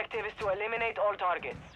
objective is to eliminate all targets.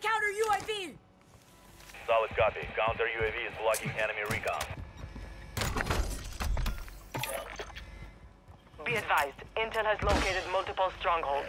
Calling counter UAV! Solid copy. Counter UAV is blocking enemy recon. Be advised, Intel has located multiple strongholds.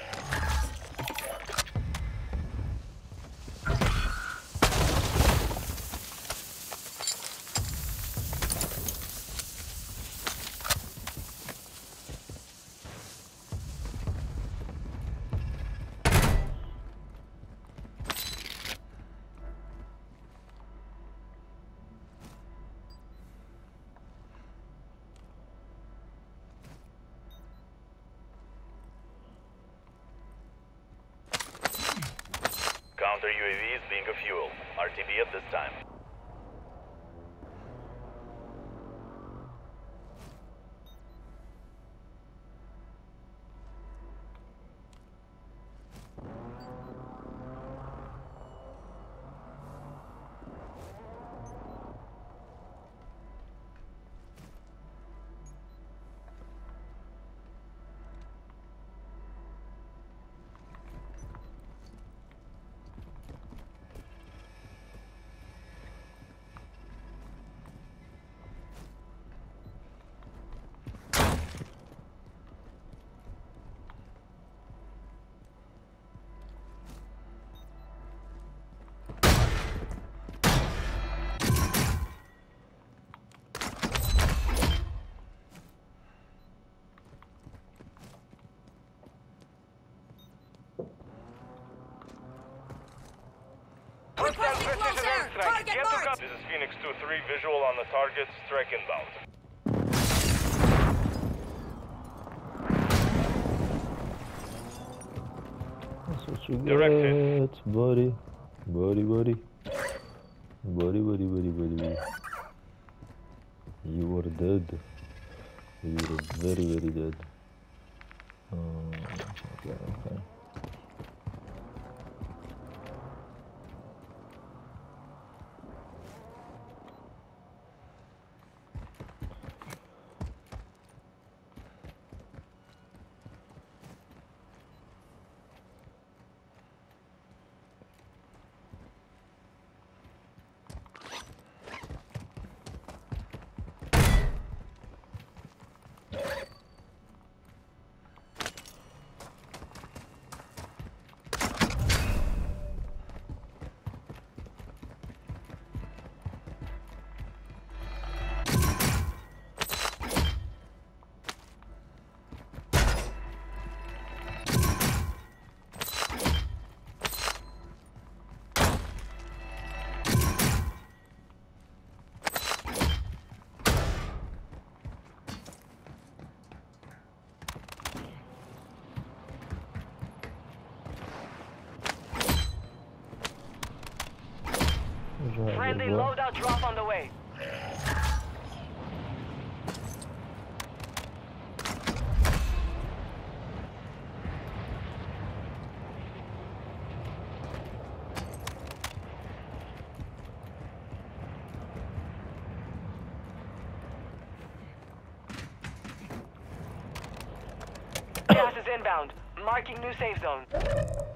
Requesting close air! Target marked! This is Phoenix 2-3. Visual on the target. Strike inbound. That's what you Directed. get, buddy. Buddy, buddy. Buddy, buddy, buddy, buddy, buddy. You are dead. You are very, very dead. Friendly loadout drop on the way. Gas is inbound. Marking new safe zone.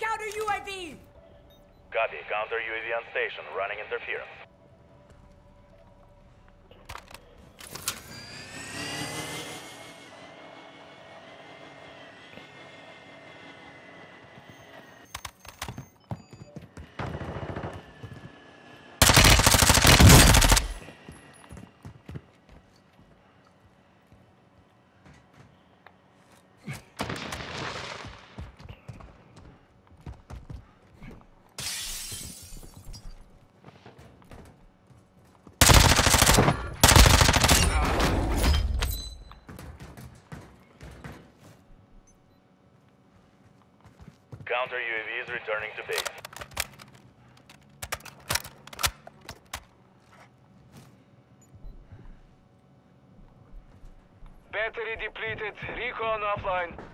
Counter UAV! Copy. Counter UAV on station. Running interference. Counter UAV is returning to base. Battery depleted. Recon offline.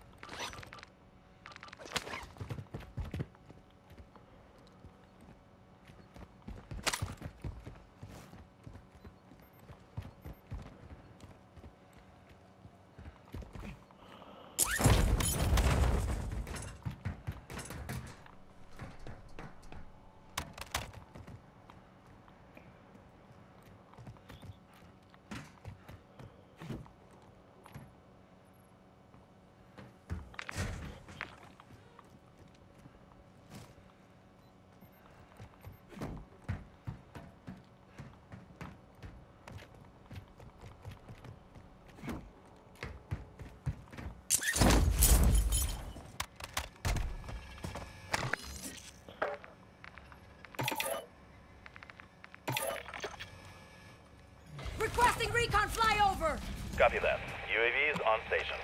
recon flyover! Copy that. UAV is on station.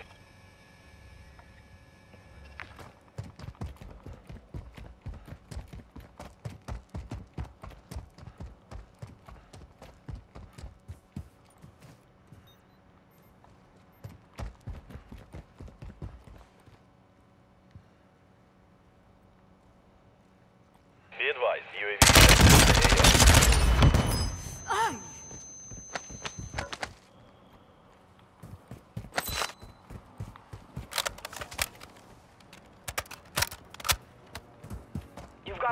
Be advised, UAV. Ay! got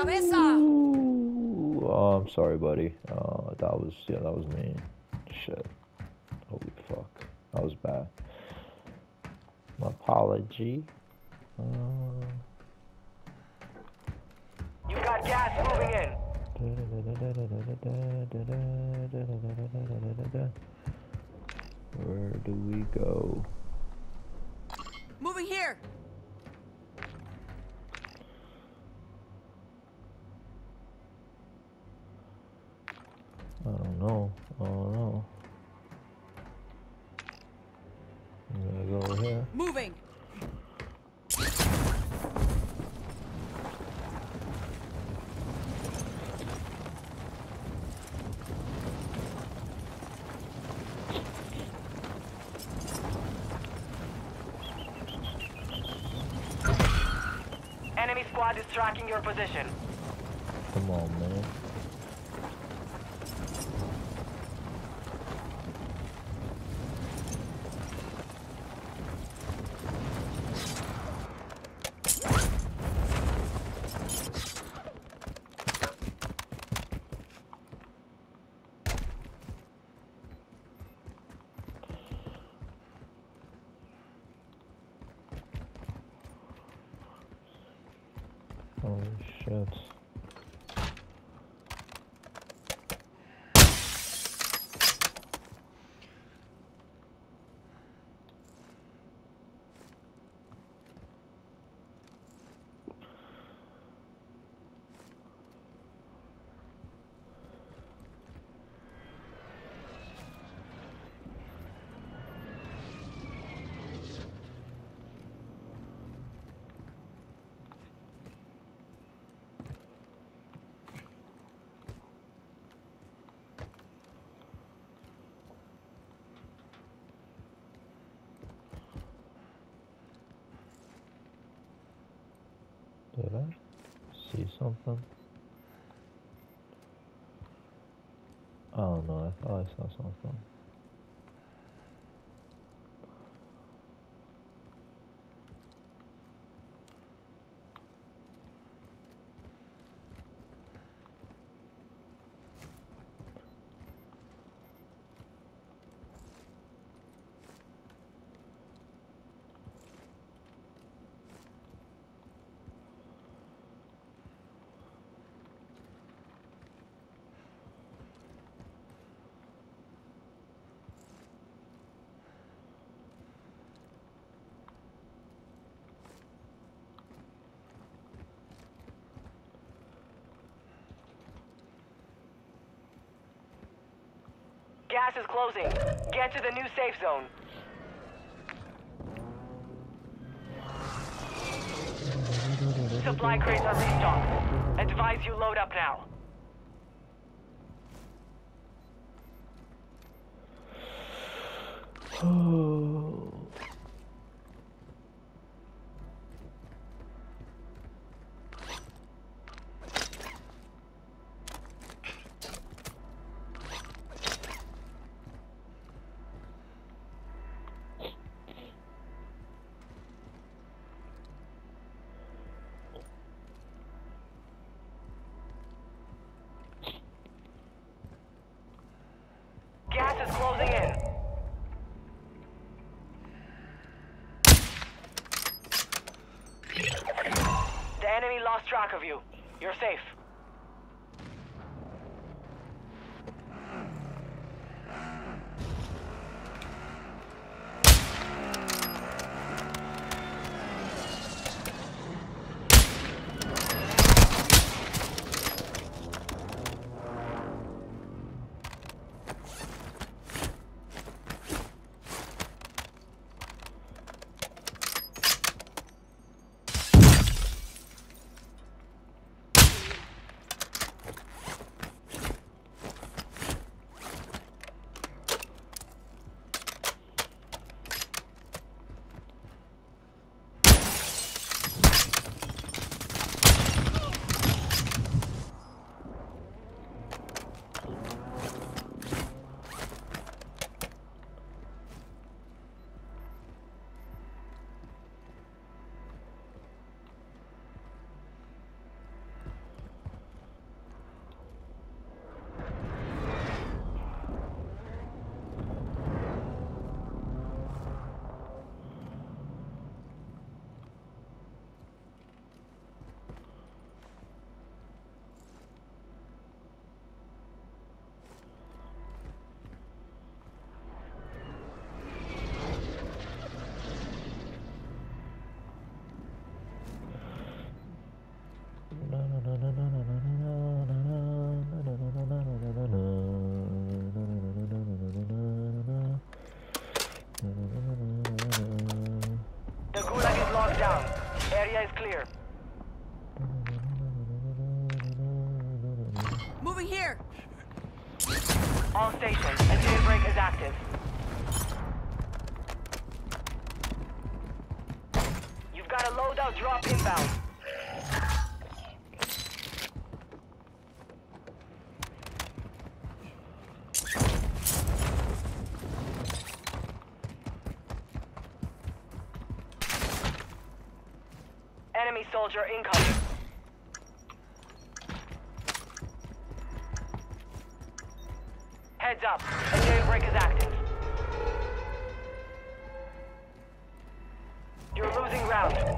Ooh, oh, I'm sorry, buddy. Uh, that was yeah, that was me. Shit. Holy fuck. That was bad. My apology. Uh, You got gas moving in. Where do we go? Moving here! I don't know. I don't know. I'm gonna go over here. Moving! Enemy squad is tracking your position. Come on, man. Holy shit. Did I see something? Oh no, I thought I saw something. Gas is closing. Get to the new safe zone. Supply crates are restocked. Advise you load up now. Gas enemy lost track of you. You're safe. Area is clear. Moving here. All stations, a jailbreak is active. You've got a loadout drop inbound. Enemy soldier incoming. Heads up, a jailbreak is active. You're losing ground.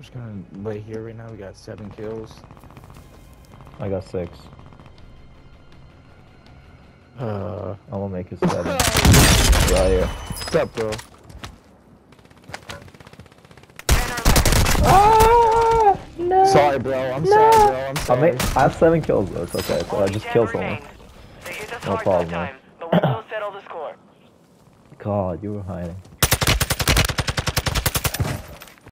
Just gonna lay here right now. We got seven kills. I got six. Uh, I'm gonna make it seven. right here. what's up, bro? Ah, no. Sorry, bro. I'm sorry, bro. I'm I, sorry. make, I have seven kills though. It's okay. So I just 10 killed someone. remain. They hit us No problem, that man. time, but we will settle the score. God, you were hiding.